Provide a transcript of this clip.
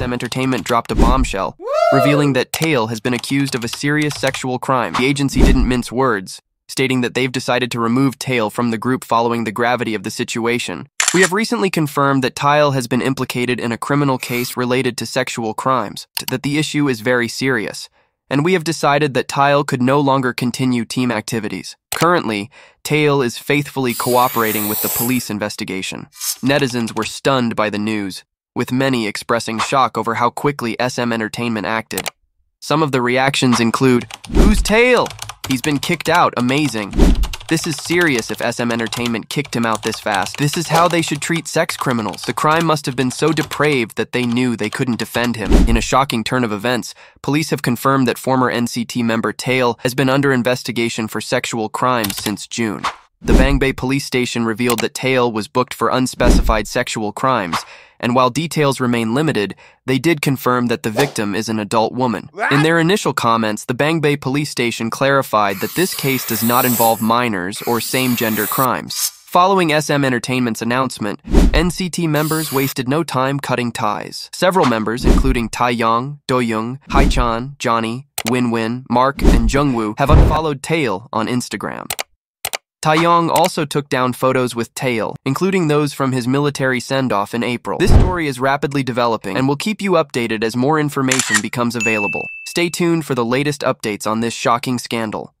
SM Entertainment dropped a bombshell, revealing that Taeil has been accused of a serious sexual crime. The agency didn't mince words, stating that they've decided to remove Taeil from the group following the gravity of the situation. We have recently confirmed that Taeil has been implicated in a criminal case related to sexual crimes, that the issue is very serious, and we have decided that Taeil could no longer continue team activities. Currently, Taeil is faithfully cooperating with the police investigation. Netizens were stunned by the news, with many expressing shock over how quickly SM Entertainment acted. Some of the reactions include, Who's Taeil? He's been kicked out, amazing. This is serious if SM Entertainment kicked him out this fast. This is how they should treat sex criminals. The crime must have been so depraved that they knew they couldn't defend him. In a shocking turn of events, police have confirmed that former NCT member Taeil has been under investigation for sexual crimes since June. The Bangbae police station revealed that Taeil was booked for unspecified sexual crimes, and while details remain limited, they did confirm that the victim is an adult woman. In their initial comments, the Bangbae police station clarified that this case does not involve minors or same-gender crimes. Following SM Entertainment's announcement, NCT members wasted no time cutting ties. Several members, including Taeyong, Doyoung, Haechan, Johnny, Win Win, Mark, and Jungwoo, have unfollowed Taeil on Instagram. Taeyong also took down photos with Taeil, including those from his military send-off in April. This story is rapidly developing and will keep you updated as more information becomes available. Stay tuned for the latest updates on this shocking scandal.